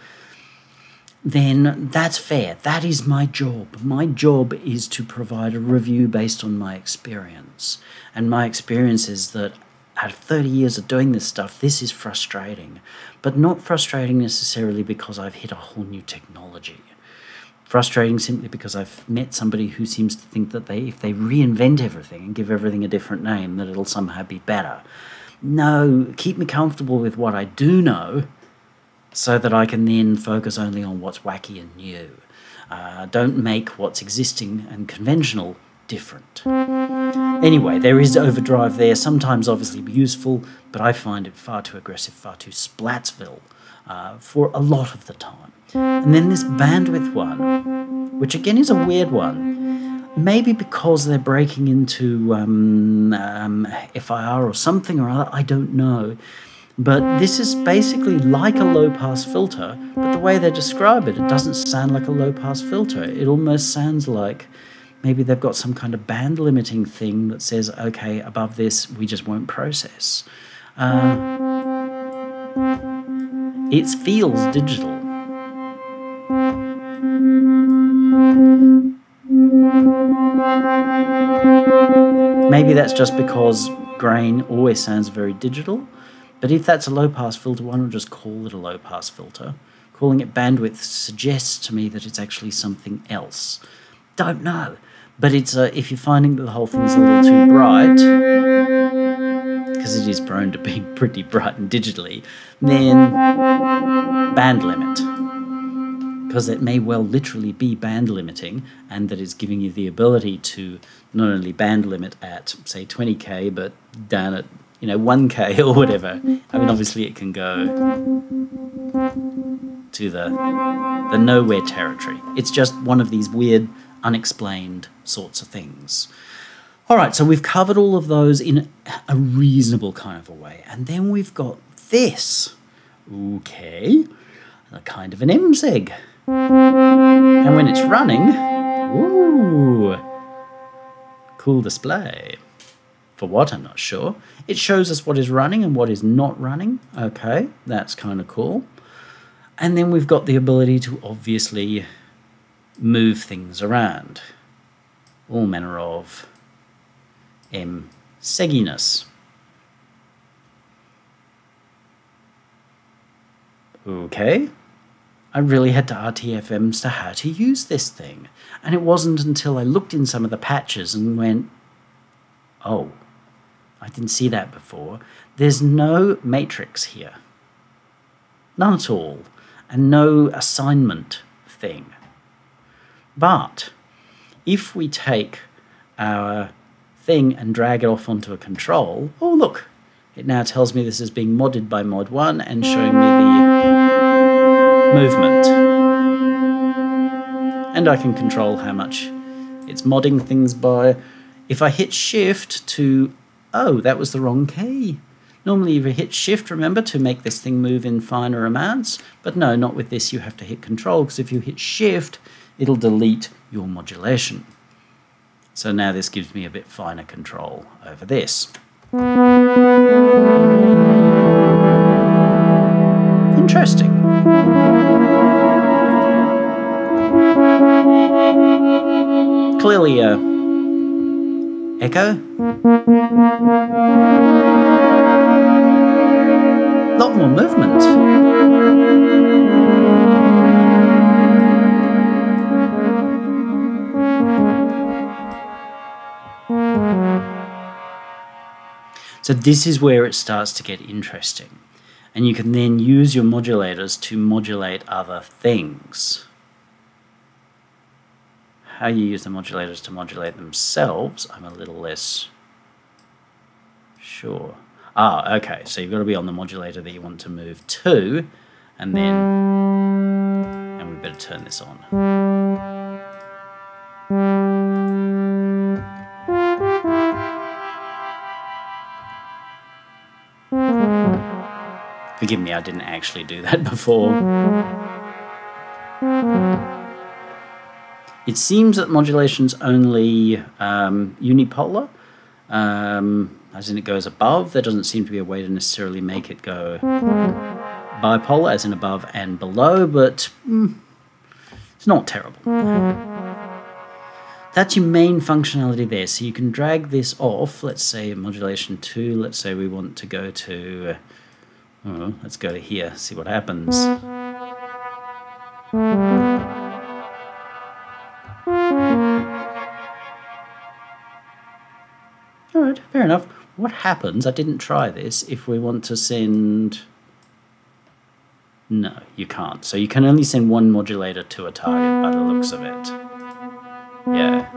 then that's fair. That is my job. My job is to provide a review based on my experience. And my experience is that out of 30 years of doing this stuff, this is frustrating. But not frustrating necessarily because I've hit a whole new technology. Frustrating simply because I've met somebody who seems to think that they, if they reinvent everything and give everything a different name, that it'll somehow be better. No, keep me comfortable with what I do know so that I can then focus only on what's wacky and new. Uh, don't make what's existing and conventional different. Anyway, there is overdrive there, sometimes obviously useful, but I find it far too aggressive, far too Splatsville uh, for a lot of the time. And then this bandwidth one, which again is a weird one maybe because they're breaking into um, um, FIR or something or other, I don't know. But this is basically like a low pass filter, but the way they describe it, it doesn't sound like a low pass filter. It almost sounds like maybe they've got some kind of band limiting thing that says, okay, above this, we just won't process. Uh, it feels digital. Maybe that's just because grain always sounds very digital, but if that's a low pass filter, why not just call it a low pass filter? Calling it bandwidth suggests to me that it's actually something else. Don't know. But it's uh, if you're finding that the whole thing's a little too bright, because it is prone to being <laughs> pretty bright and digitally, then band limit because it may well literally be band limiting and that is giving you the ability to not only band limit at say 20k but down at you know, 1K <laughs> or whatever. I mean, obviously it can go to the, the nowhere territory. It's just one of these weird, unexplained sorts of things. All right, so we've covered all of those in a reasonable kind of a way. And then we've got this. Okay, a kind of an MSEG. And when it's running, ooh, cool display. For what, I'm not sure. It shows us what is running and what is not running. Okay, that's kind of cool. And then we've got the ability to obviously move things around. All manner of um, M segginess. Okay, I really had to RTFM as to how to use this thing. And it wasn't until I looked in some of the patches and went, oh, I didn't see that before. There's no matrix here. None at all. And no assignment thing. But if we take our thing and drag it off onto a control, oh look, it now tells me this is being modded by mod 1 and showing me the movement. And I can control how much it's modding things by. If I hit shift to, oh, that was the wrong key. Normally you hit shift, remember, to make this thing move in finer amounts, but no, not with this, you have to hit control, because if you hit shift, it'll delete your modulation. So now this gives me a bit finer control over this. Interesting. Clearly a echo. A Lot more movement. So this is where it starts to get interesting. And you can then use your modulators to modulate other things. How you use the modulators to modulate themselves, I'm a little less sure. Ah, okay, so you've got to be on the modulator that you want to move to, and then, and we better turn this on. Forgive me, I didn't actually do that <laughs> before. It seems that modulation's only um, unipolar, um, as in it goes above. There doesn't seem to be a way to necessarily make it go bipolar, as in above and below, but mm, it's not terrible. That's your main functionality there. So you can drag this off, let's say modulation 2, let's say we want to go to... Oh, let's go to here, see what happens. Alright, fair enough. What happens, I didn't try this, if we want to send... No, you can't. So you can only send one modulator to a target by the looks of it. Yeah.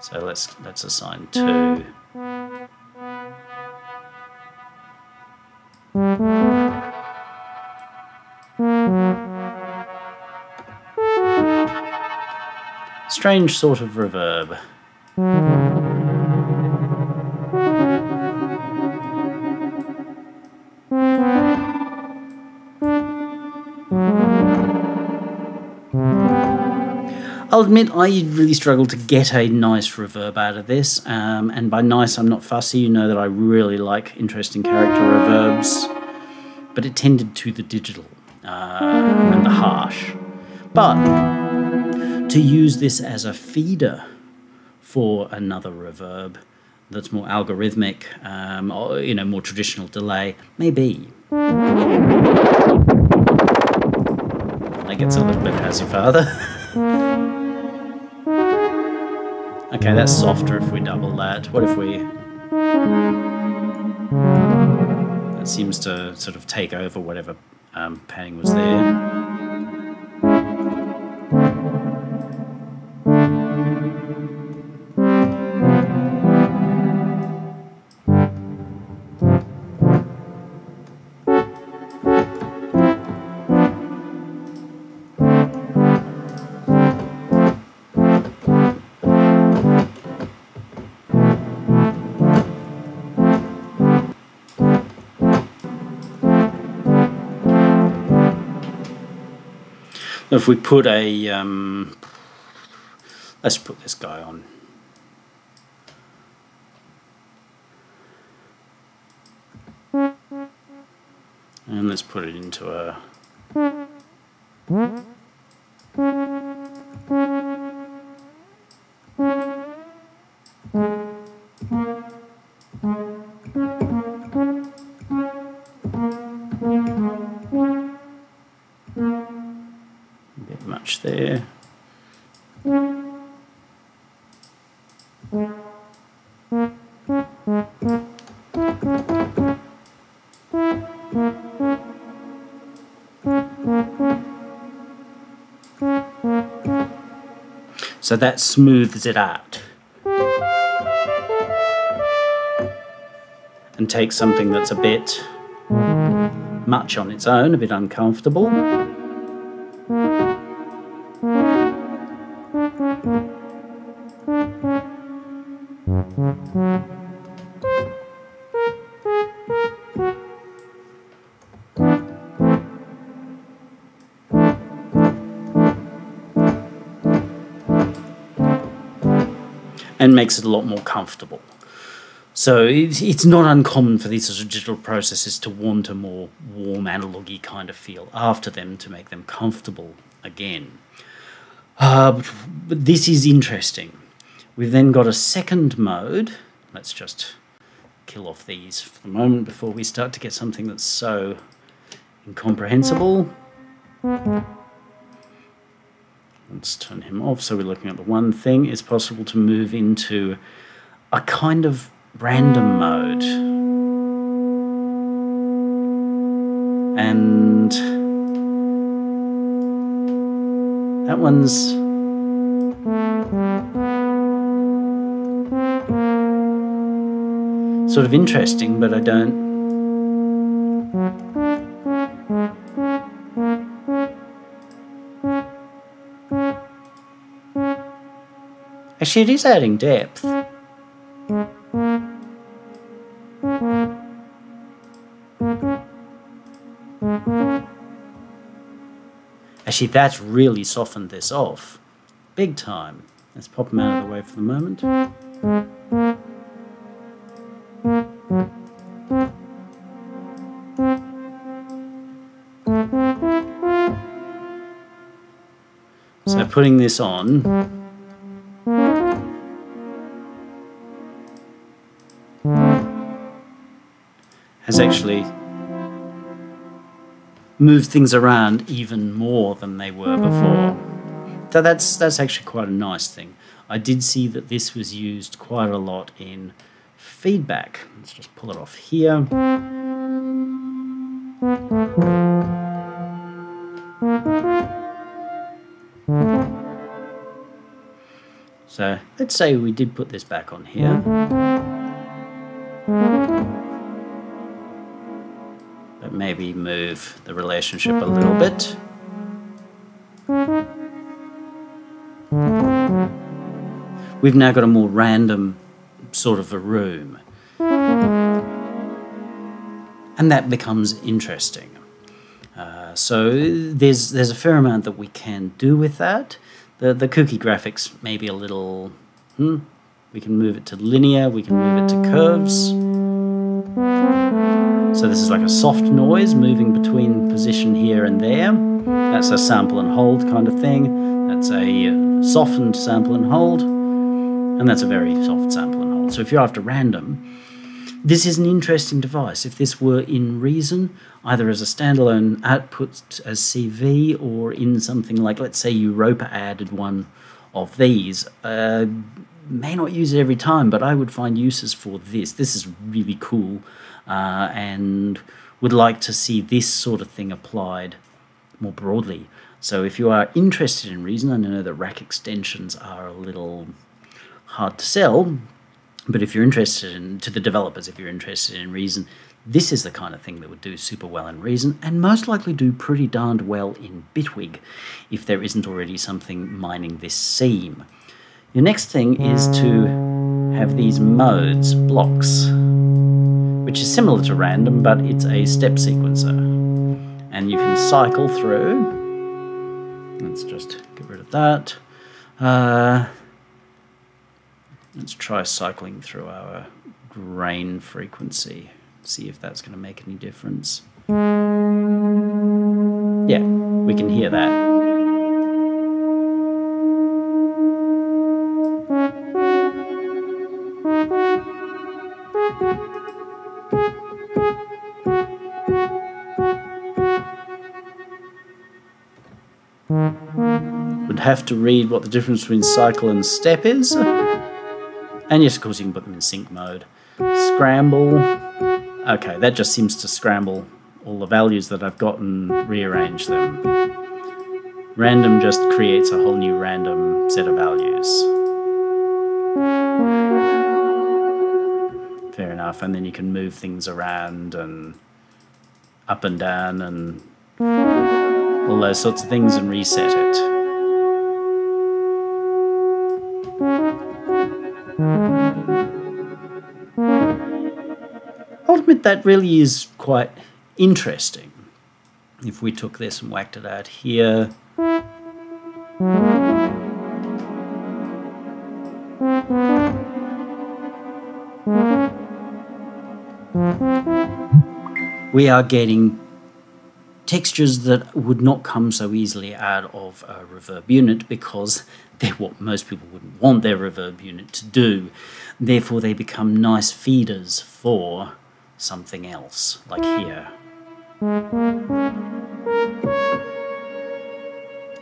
So let's let's assign two. Strange sort of reverb. I'll admit I really struggled to get a nice reverb out of this, um, and by nice I'm not fussy, you know that I really like interesting character reverbs, but it tended to the digital uh, and the harsh. But to use this as a feeder for another reverb that's more algorithmic, um, or, you know, more traditional delay, maybe. That gets a little bit hazy father. <laughs> Okay, that's softer if we double that. What if we... That seems to sort of take over whatever um, panning was there. If we put a, um, let's put this guy on. And let's put it into a there. So that smooths it out. And takes something that's a bit much on its own, a bit uncomfortable. Makes it a lot more comfortable. So it's, not uncommon for these of digital processes to want a more warm analogy kind of feel after them to make them comfortable again. Uh, but this is interesting. We've then got a second mode. Let's just kill off these for the moment before we start to get something that's so incomprehensible. Let's turn him off. So we're looking at the one thing. It's possible to move into a kind of random mode. And that one's sort of interesting, but I don't Actually, it is adding depth. Actually, that's really softened this off. Big time. Let's pop them out of the way for the moment. So putting this on, actually moved things around even more than they were before. So that's that's actually quite a nice thing. I did see that this was used quite a lot in feedback. Let's just pull it off here. So let's say we did put this back on here. The relationship a little bit. We've now got a more random sort of a room. And that becomes interesting. Uh, so there's there's a fair amount that we can do with that. The the kooky graphics maybe a little. Hmm, we can move it to linear. We can move it to curves. So this is like a soft noise moving between position here and there. That's a sample and hold kind of thing. That's a softened sample and hold. And that's a very soft sample and hold. So if you're after random, this is an interesting device. If this were in Reason, either as a standalone output as CV or in something like, let's say, Europa added one of these, uh, may not use it every time, but I would find uses for this. This is really cool uh, and would like to see this sort of thing applied more broadly. So if you are interested in Reason, I know that rack extensions are a little hard to sell, but if you're interested in, to the developers, if you're interested in Reason, this is the kind of thing that would do super well in Reason and most likely do pretty darned well in Bitwig if there isn't already something mining this seam. Your next thing is to have these modes, blocks, which is similar to random, but it's a step sequencer. And you can cycle through Let's just get rid of that. Uh, let's try cycling through our grain frequency. See if that's going to make any difference. Yeah, we can hear that. Have to read what the difference between cycle and step is. And yes, of course, you can put them in sync mode. Scramble. Okay, that just seems to scramble all the values that I've got and rearrange them. Random just creates a whole new random set of values. Fair enough, and then you can move things around and up and down and all those sorts of things and reset it. That really is quite interesting. If we took this and whacked it out here, we are getting textures that would not come so easily out of a reverb unit because they're what most people wouldn't want their reverb unit to do. Therefore, they become nice feeders for something else, like here.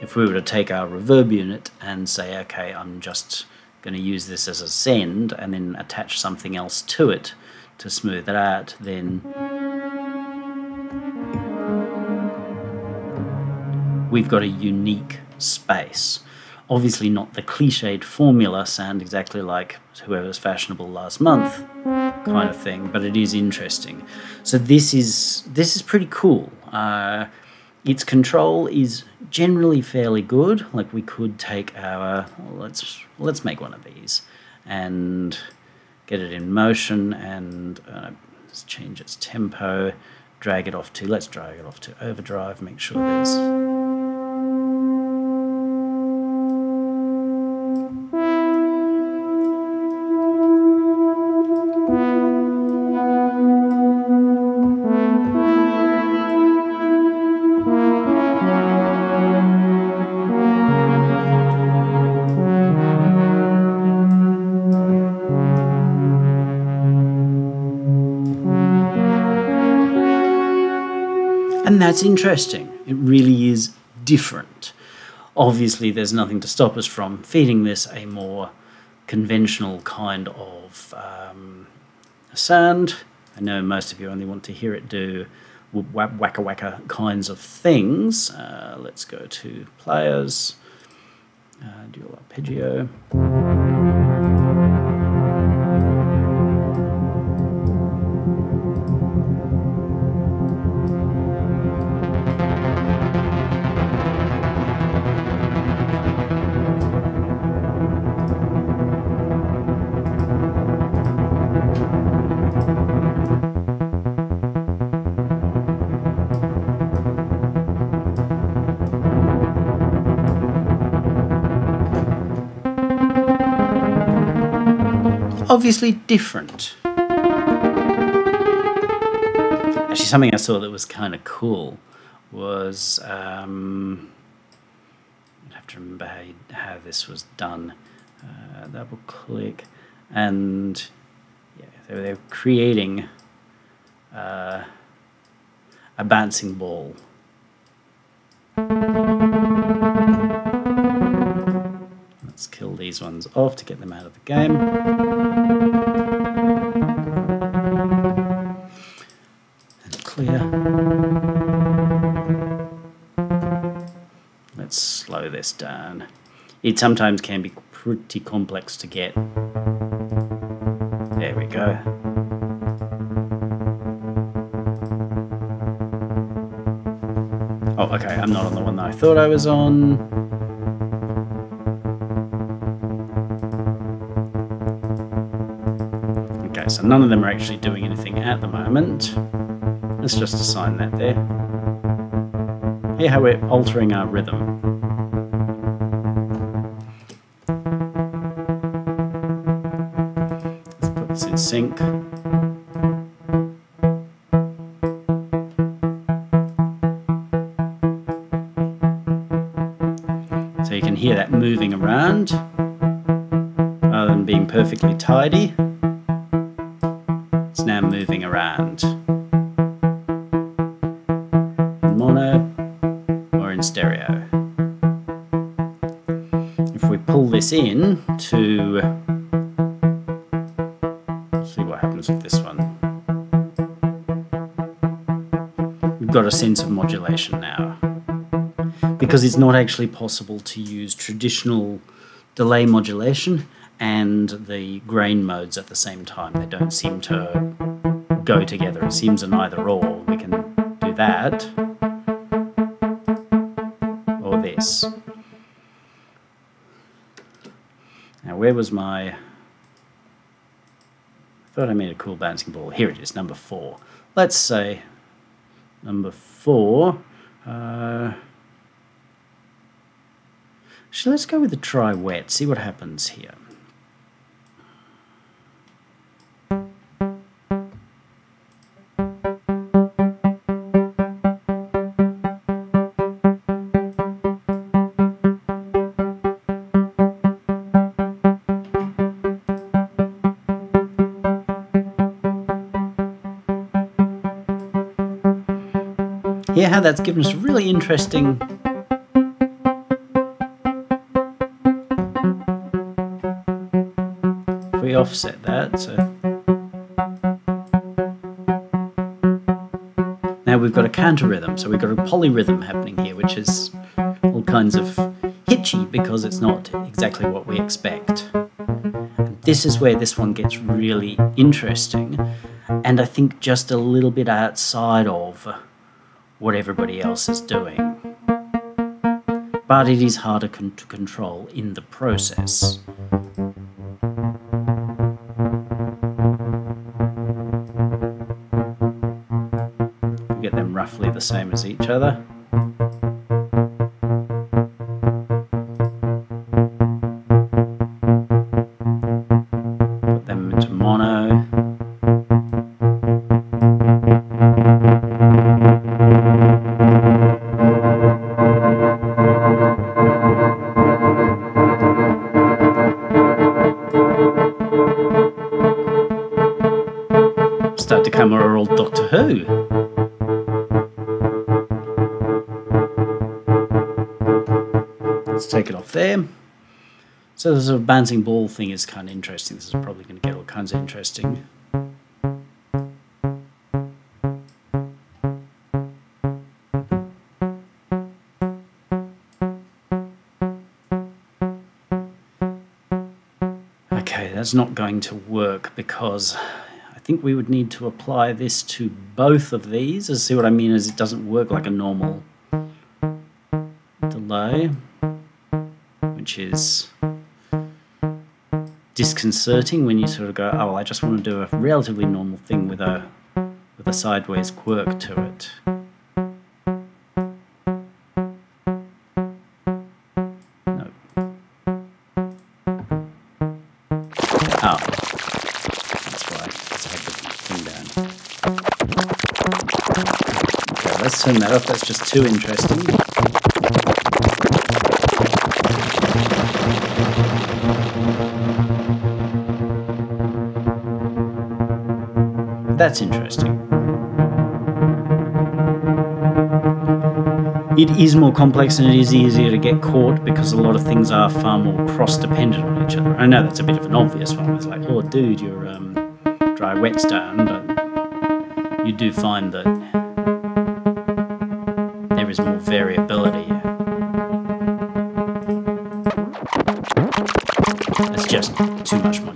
If we were to take our reverb unit and say, okay, I'm just going to use this as a send and then attach something else to it to smooth it out, then we've got a unique space. Obviously not the cliched formula sound exactly like whoever's fashionable last month kind of thing, but it is interesting. So this is this is pretty cool. Uh, its control is generally fairly good. Like we could take our let's let's make one of these and get it in motion and uh, change its tempo, drag it off to let's drag it off to overdrive. Make sure there's that's interesting. It really is different. Obviously, there's nothing to stop us from feeding this a more conventional kind of um, sound. I know most of you only want to hear it do wacka wacka kinds of things. Uh, let's go to players, uh, dual arpeggio. Obviously different. Actually, something I saw that was kind of cool was um, I have to remember how, how this was done. Uh, double click, and yeah, they were, they were creating uh, a bouncing ball. Let's kill these ones off to get them out of the game. This down. It sometimes can be pretty complex to get. There we go. Oh, okay, I'm not on the one that I thought I was on. Okay, so none of them are actually doing anything at the moment. Let's just assign that there. Here how we're altering our rhythm. Sync. So you can hear that moving around rather than being perfectly tidy. Actually possible to use traditional delay modulation and the grain modes at the same time. They don't seem to go together. It seems an either or. We can do that or this. Now, where was my. I thought I made a cool bouncing ball. Here it is, number four. Let's say number four. Uh, so let's go with the dry wet, see what happens here. How that's given us really interesting offset that so. Now we've got a counter rhythm so we've got a polyrhythm happening here which is all kinds of hitchy because it's not exactly what we expect. And this is where this one gets really interesting and I think just a little bit outside of what everybody else is doing. But it is harder con to control in the process. The same as each other. So the sort of bouncing ball thing is kind of interesting. This is probably going to get all kinds of interesting. Okay, that's not going to work because I think we would need to apply this to both of these. See what I mean is it doesn't work like a normal delay, which is disconcerting when you sort of go, oh, well, I just want to do a relatively normal thing with a with a sideways quirk to it. No. Oh, that's why. I had the thing down. Okay, let's turn that off. That's just too interesting. Interesting. It is more complex and it is easier to get caught because a lot of things are far more cross-dependent on each other. I know that's a bit of an obvious one. It's like, oh, dude, your um, dry wet's down, but you do find that there is more variability. It's just too much modulation.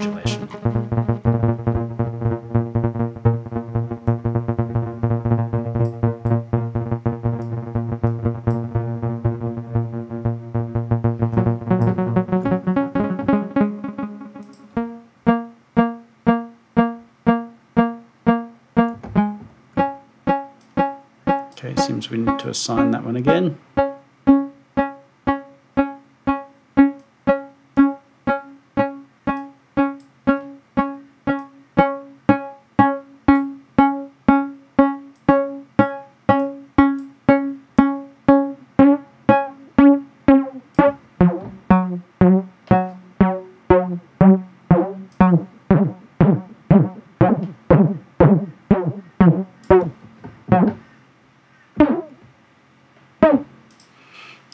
Assign that one again.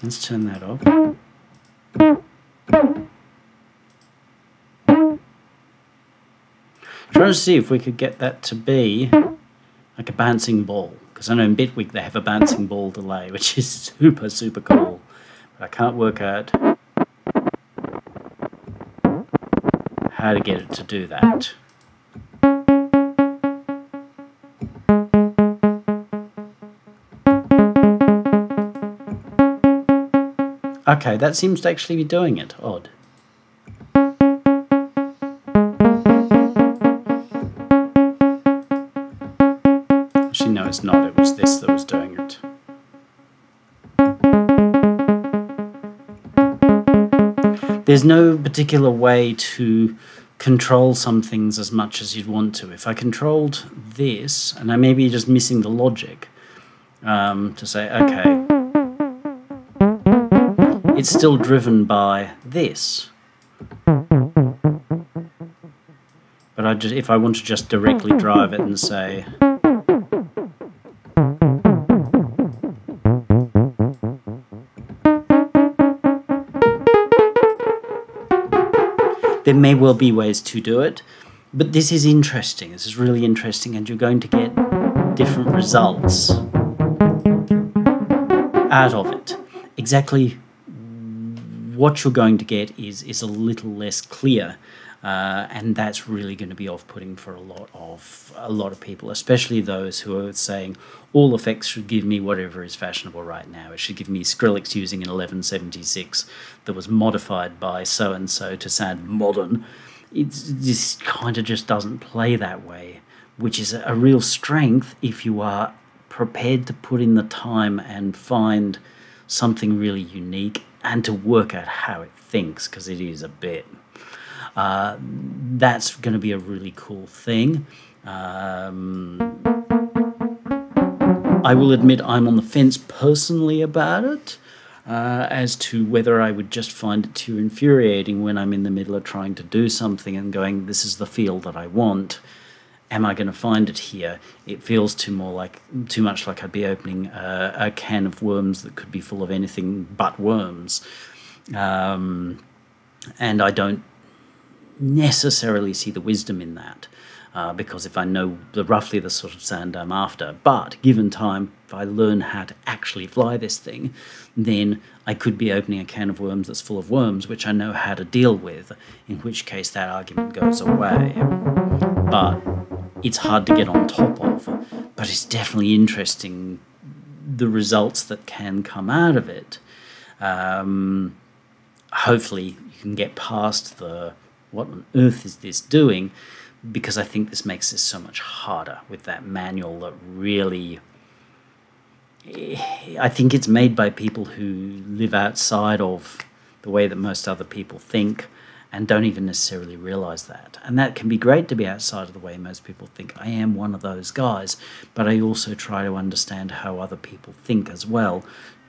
Let's turn that off. Trying to see if we could get that to be like a bouncing ball. Because I know in Bitwig they have a bouncing ball delay, <laughs> which is super, super cool. But I can't work out how to get it to do that. Okay, that seems to actually be doing it. Odd. Actually, no, it's not. It was this that was doing it. There's no particular way to control some things as much as you'd want to. If I controlled this, and I may be just missing the logic, um, to say, okay, it's still driven by this. But I just, if I want to just directly drive it and say, there may well be ways to do it, but this is interesting. This is really interesting, and you're going to get different results out of it. Exactly what you're going to get is is a little less clear. Uh, and that's really going to be off-putting for a lot of a lot of people, especially those who are saying all effects should give me whatever is fashionable right now. It should give me Skrillex using an 1176 that was modified by so and so to sound modern. It's this kind of just doesn't play that way, which is a real strength if you are prepared to put in the time and find something really unique and to work out how it thinks because it is a bit. Uh, that's going to be a really cool thing. Um, I will admit I'm on the fence personally about it. Uh, as to whether I would just find it too infuriating when I'm in the middle of trying to do something and going, this is the feel that I want. Am I going to find it here? It feels too more like too much like I'd be opening a, a can of worms that could be full of anything but worms, um, and I don't necessarily see the wisdom in that. Uh, because if I know the roughly the sort of sound I'm after, but given time, if I learn how to actually fly this thing, then I could be opening a can of worms that's full of worms, which I know how to deal with, in which case that argument goes away. But it's hard to get on top of, but it's definitely interesting the results that can come out of it. Um, hopefully, you can get past the what on earth is this doing because I think this makes this so much harder with that manual that really. I think it's made by people who live outside of the way that most other people think and don't even necessarily realize that. And that can be great to be outside of the way most people think. I am one of those guys, but I also try to understand how other people think as well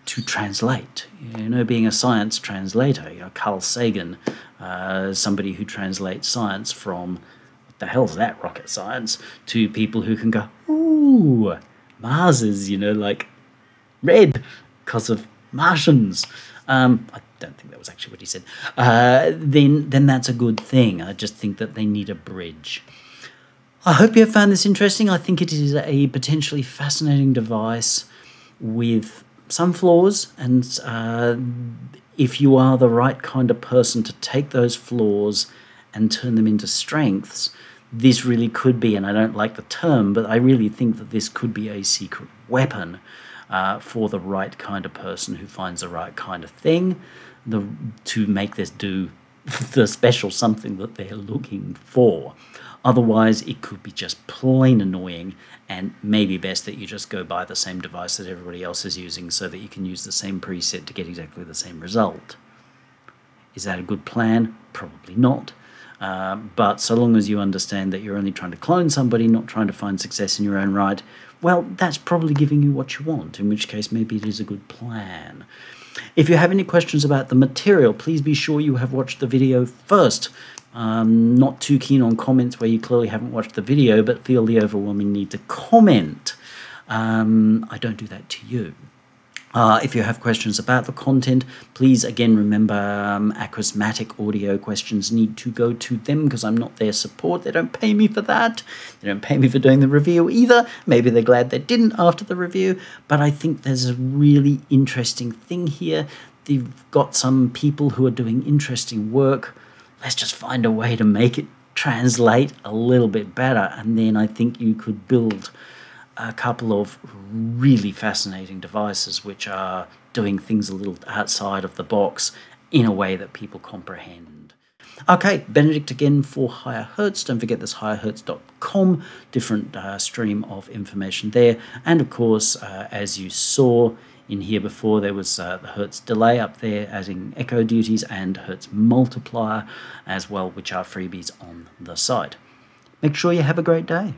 to translate. You know, being a science translator, you know, Carl Sagan, uh, somebody who translates science from what the hell's that rocket science to people who can go, ooh, Mars is, you know, like red because of Martians. Um, I was actually what he said. Uh, then, then that's a good thing. I just think that they need a bridge. I hope you have found this interesting. I think it is a potentially fascinating device with some flaws, and uh, if you are the right kind of person to take those flaws and turn them into strengths, this really could be, and I don't like the term, but I really think that this could be a secret weapon uh, for the right kind of person who finds the right kind of thing the, to make this do <laughs> the special something that they're looking for. Otherwise, it could be just plain annoying and maybe best that you just go buy the same device that everybody else is using so that you can use the same preset to get exactly the same result. Is that a good plan? Probably not. Uh, but so long as you understand that you're only trying to clone somebody, not trying to find success in your own right, well, that's probably giving you what you want, in which case maybe it is a good plan. If you have any questions about the material, please be sure you have watched the video first. Um, not too keen on comments where you clearly haven't watched the video but feel the overwhelming need to comment. Um, I don't do that to you. Uh, if you have questions about the content, please again remember um, Aqusmatiq audio questions need to go to them because I'm not their support. They don't pay me for that. They don't pay me for doing the review either. Maybe they're glad they didn't after the review, but I think there's a really interesting thing here. They've got some people who are doing interesting work. Let's just find a way to make it translate a little bit better, and then I think you could build a couple of really fascinating devices which are doing things a little outside of the box in a way that people comprehend. Okay, Benedict again for Higher Hertz. Don't forget this higherhertz.com, different uh, stream of information there. And of course, uh, as you saw in here before, there was uh, the Hertz delay up there, adding echo duties and Hertz multiplier as well, which are freebies on the site. Make sure you have a great day.